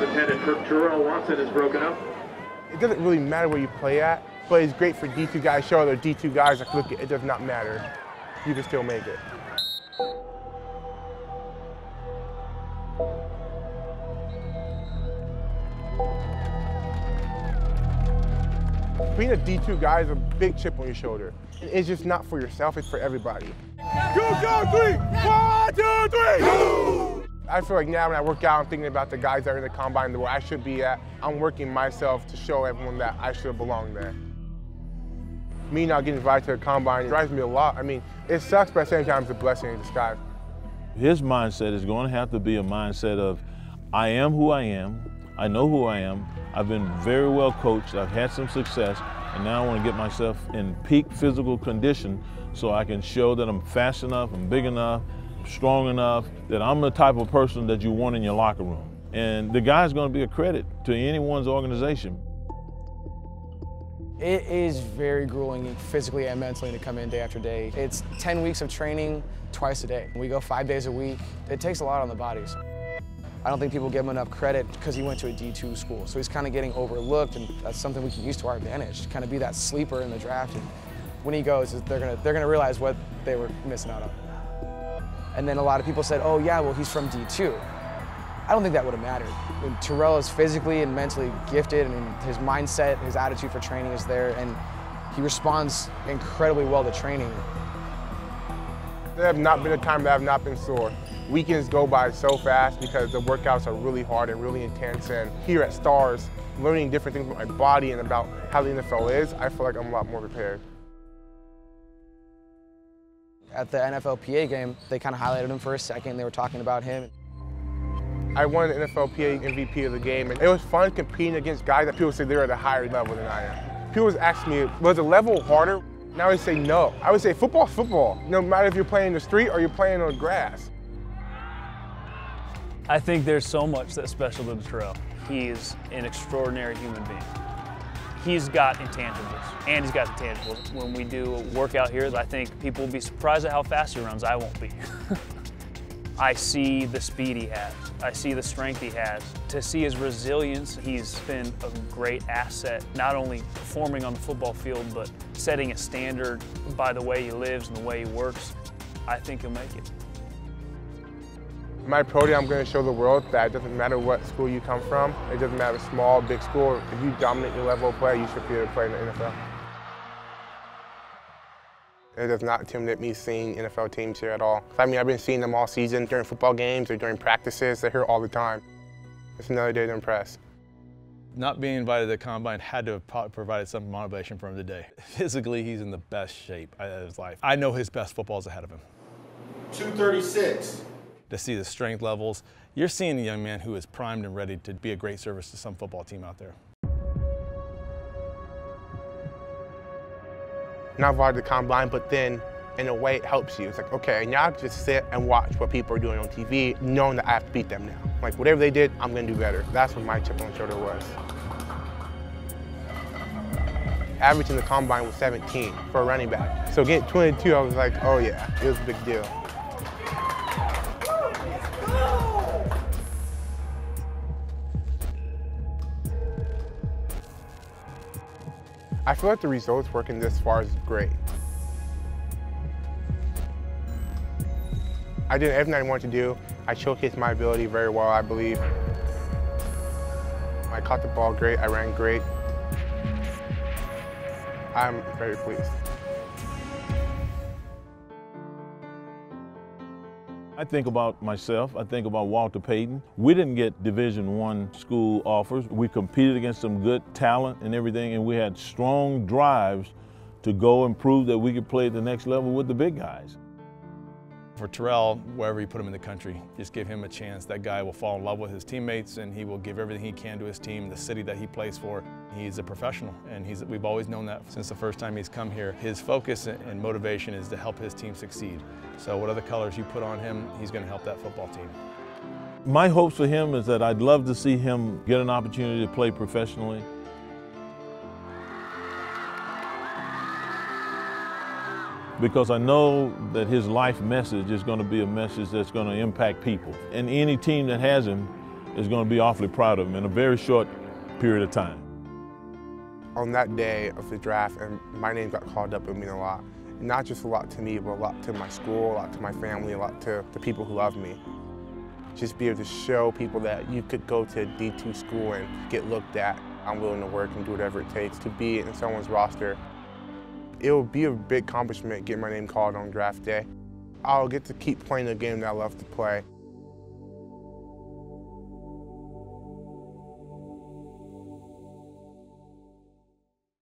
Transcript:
Defensive attendant Terrell Watson is broken up. It doesn't really matter where you play at, but it's great for D2 guys. Show other D2 guys, like, look, it does not matter. You can still make it. Being a D2 guy is a big chip on your shoulder. It's just not for yourself, it's for everybody. Go, go, three! One, two, three! I feel like now when I work out, I'm thinking about the guys that are in the combine The where I should be at. I'm working myself to show everyone that I should belong there. Me not getting invited to the combine drives me a lot. I mean, it sucks, but at the same time, it's a blessing in disguise. His mindset is going to have to be a mindset of, I am who I am, I know who I am, I've been very well coached, I've had some success, and now I want to get myself in peak physical condition so I can show that I'm fast enough, I'm big enough, strong enough, that I'm the type of person that you want in your locker room. And the guy's going to be a credit to anyone's organization. It is very grueling physically and mentally to come in day after day. It's 10 weeks of training twice a day. We go five days a week. It takes a lot on the bodies. I don't think people give him enough credit because he went to a D2 school. So he's kind of getting overlooked, and that's something we can use to our advantage, to kind of be that sleeper in the draft. And when he goes, they're going to they're gonna realize what they were missing out on. And then a lot of people said, oh, yeah, well, he's from D2. I don't think that would have mattered. When Terrell is physically and mentally gifted, and his mindset, his attitude for training is there, and he responds incredibly well to training. There have not been a time that I've not been sore. Weekends go by so fast because the workouts are really hard and really intense. And here at Stars, learning different things about my body and about how the NFL is, I feel like I'm a lot more prepared. At the NFLPA game, they kind of highlighted him for a second. They were talking about him. I won the NFLPA MVP of the game, and it was fun competing against guys that people say they're at a higher level than I am. People was asking me, was the level harder? Now I would say no. I would say football's football, no matter if you're playing in the street or you're playing on grass. I think there's so much that's special to Terrell. He's an extraordinary human being. He's got intangibles, and he's got intangibles. When we do a workout here, I think people will be surprised at how fast he runs. I won't be. I see the speed he has. I see the strength he has. To see his resilience, he's been a great asset, not only performing on the football field, but setting a standard by the way he lives and the way he works. I think he'll make it. My pro day, I'm going to show the world that it doesn't matter what school you come from. It doesn't matter small, big school. If you dominate your level of play, you should be able to play in the NFL. It does not intimidate me seeing NFL teams here at all. I mean, I've been seeing them all season during football games or during practices. They're here all the time. It's another day to impress. Not being invited to the combine had to have provided some motivation for him today. Physically, he's in the best shape of his life. I know his best football is ahead of him. 236. To see the strength levels, you're seeing a young man who is primed and ready to be a great service to some football team out there. not invited to the combine, but then in a way it helps you. It's like, okay, now I just sit and watch what people are doing on TV, knowing that I have to beat them now. Like whatever they did, I'm gonna do better. That's what my chip on the shoulder was. Average in the combine was 17 for a running back. So getting 22, I was like, oh yeah, it was a big deal. I feel like the results working this far is great. I did everything I wanted to do. I showcased my ability very well, I believe. I caught the ball great, I ran great. I'm very pleased. I think about myself, I think about Walter Payton. We didn't get Division One school offers. We competed against some good talent and everything, and we had strong drives to go and prove that we could play at the next level with the big guys. For Terrell, wherever you put him in the country, just give him a chance. That guy will fall in love with his teammates and he will give everything he can to his team, the city that he plays for. He's a professional and he's, we've always known that since the first time he's come here. His focus and motivation is to help his team succeed. So whatever colors you put on him, he's going to help that football team. My hopes for him is that I'd love to see him get an opportunity to play professionally. Because I know that his life message is going to be a message that's going to impact people. And any team that has him is going to be awfully proud of him in a very short period of time. On that day of the draft, and my name got called up, it mean a lot. Not just a lot to me, but a lot to my school, a lot to my family, a lot to the people who love me. Just be able to show people that you could go to a D2 school and get looked at. I'm willing to work and do whatever it takes to be in someone's roster. It will be a big accomplishment getting my name called on draft day. I'll get to keep playing the game that I love to play.